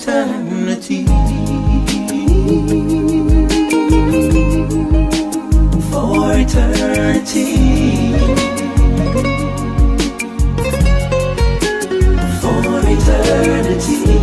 eternity. For eternity. For eternity.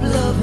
Can't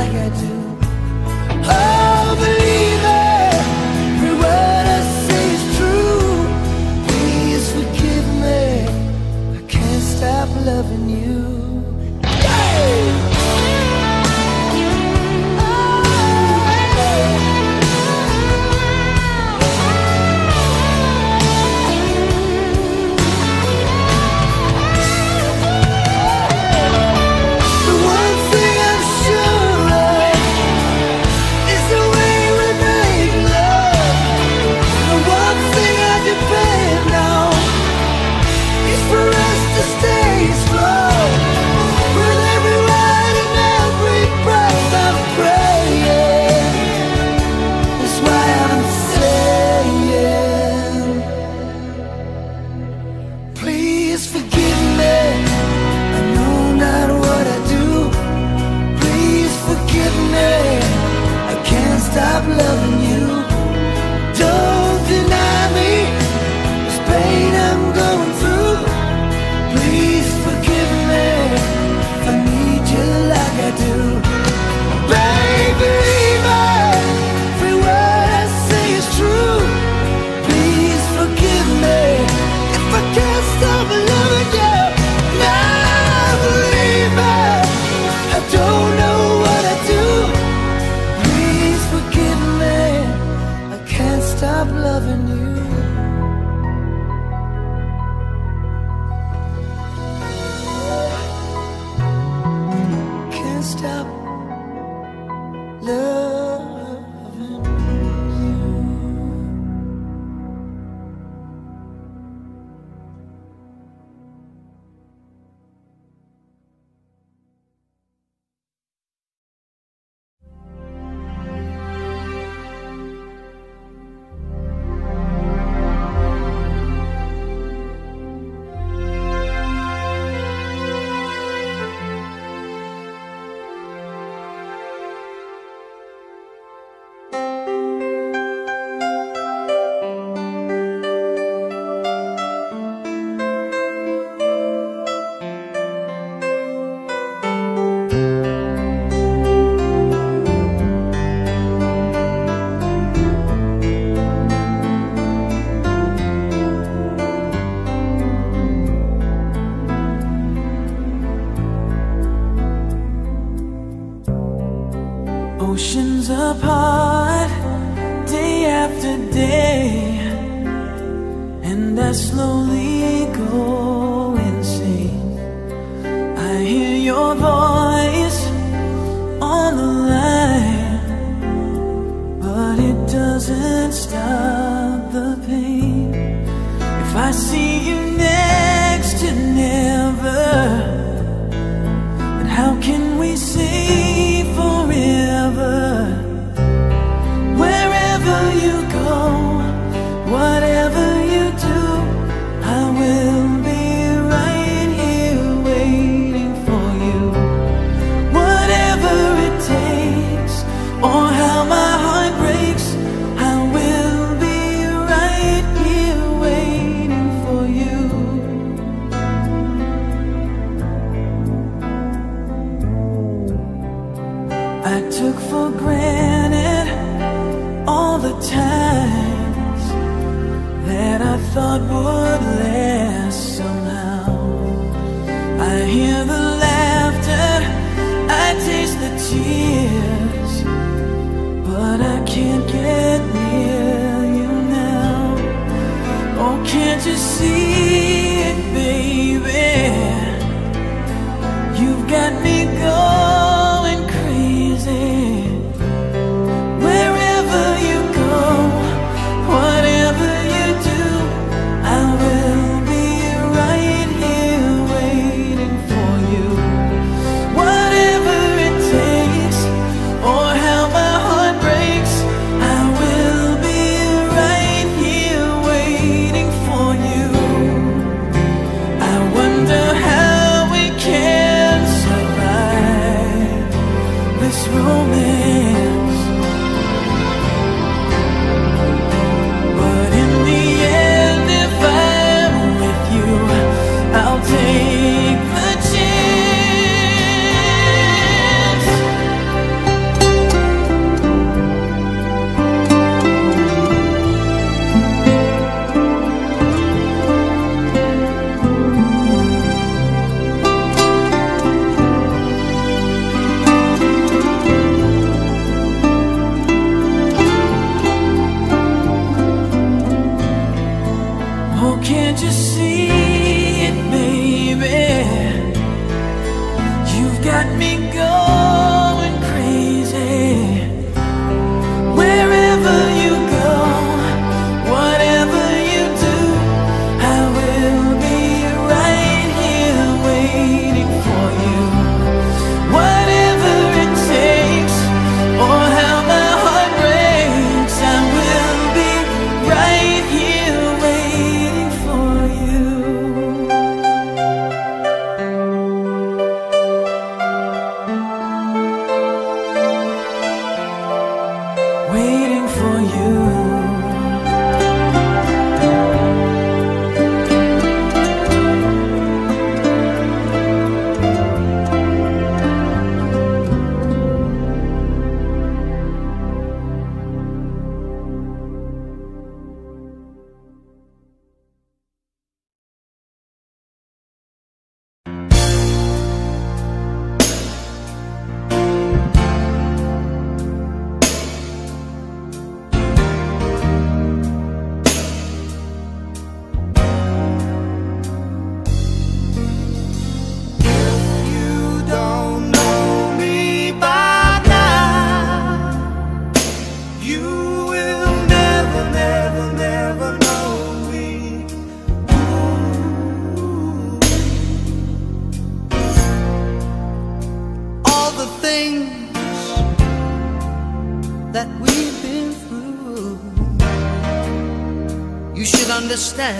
like I do. Oh,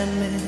me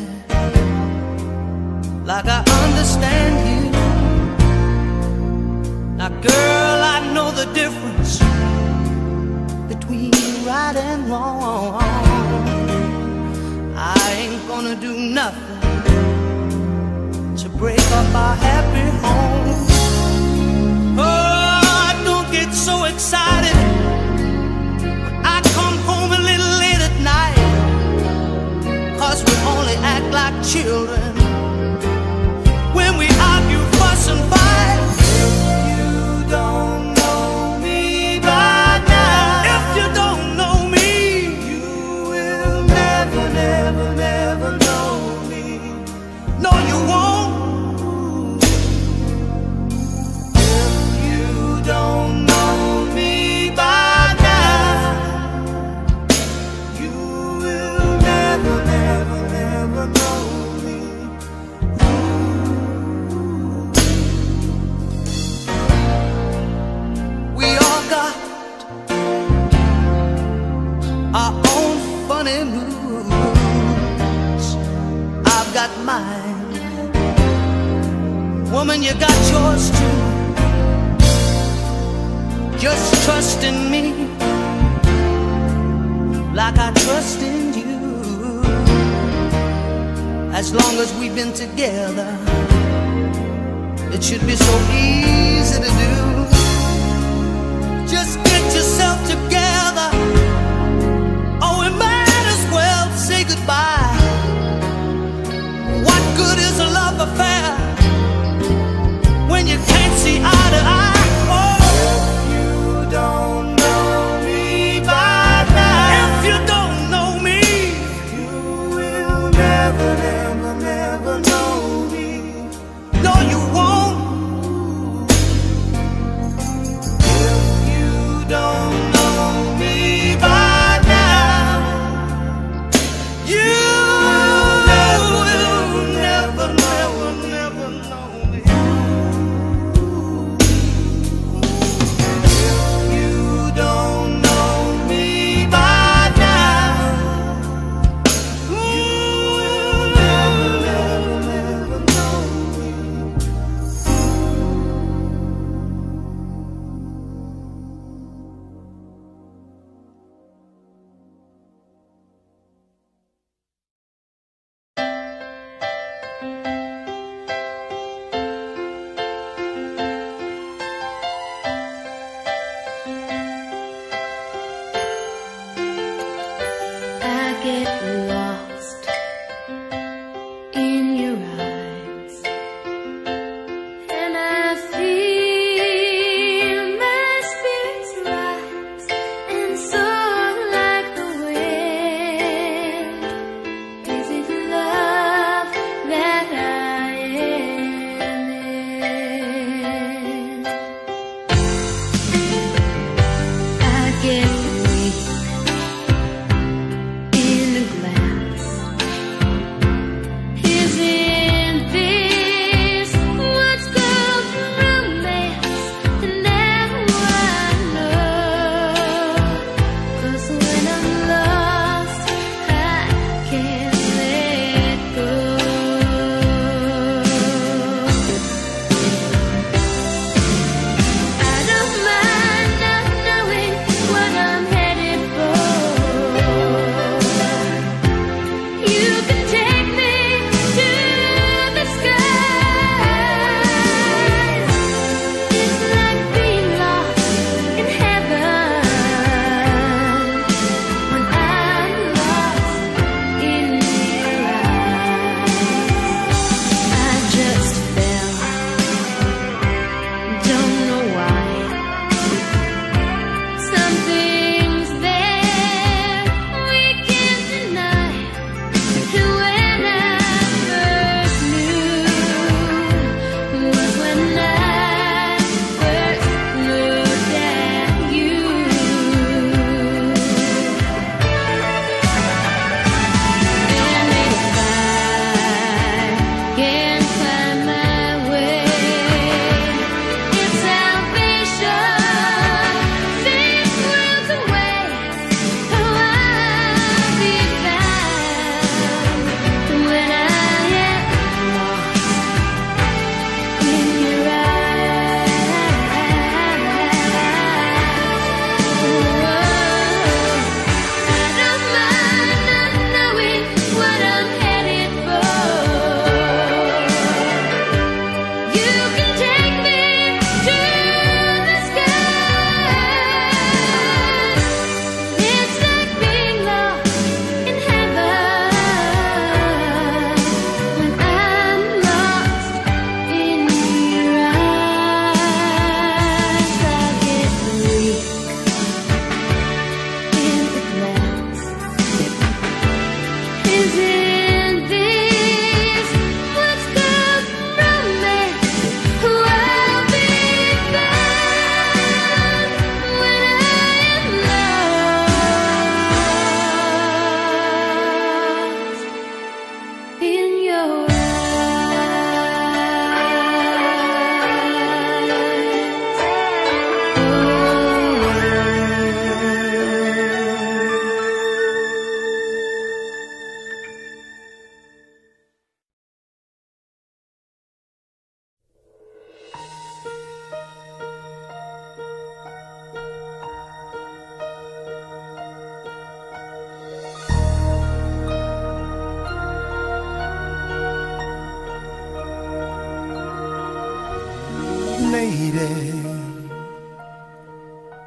lady.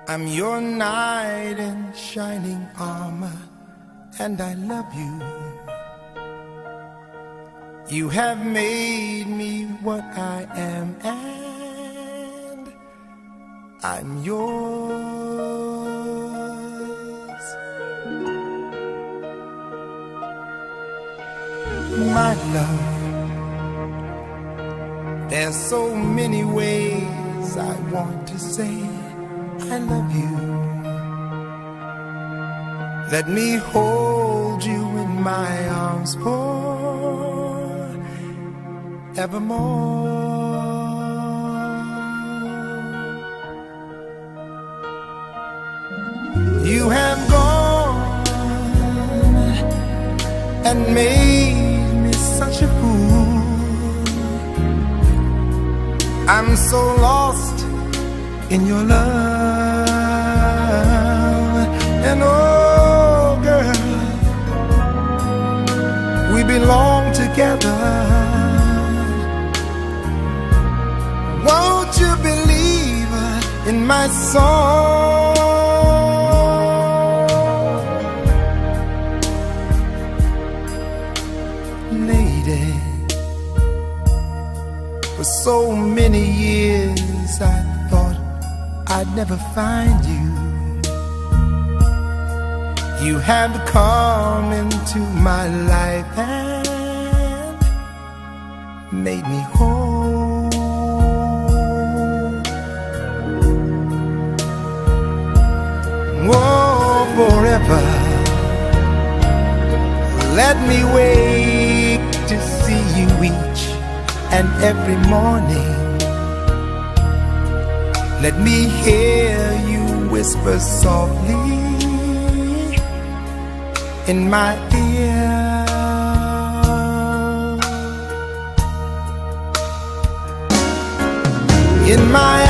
I'm your knight in shining armor, and I love you. You have made me what I am, and I'm yours. My love, there's so many ways I want to say I love you. Let me hold you in my arms for evermore. You have gone and made me such a fool. I'm so lost in your love. And oh, girl, we belong together. Won't you believe uh, in my song? So many years I thought I'd never find you. You have come into my life and made me whole. Oh, forever. Let me wake and every morning. Let me hear you whisper softly in my ear. In my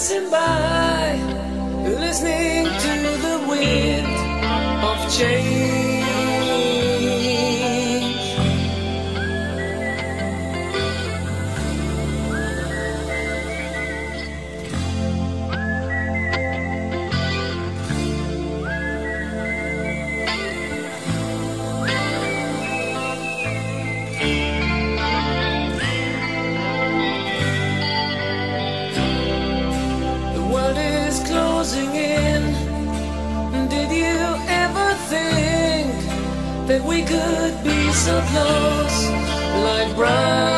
passing by, listening to the wind of change. could be so close, like brown.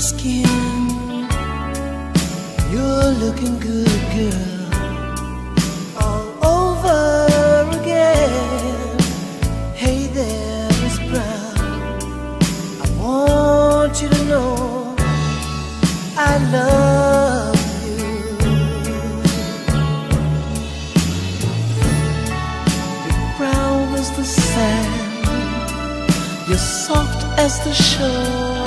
skin. You're looking good, girl. All over again. Hey there, Miss Brown. I want you to know I love you. You're brown as the sand. You're soft as the shore.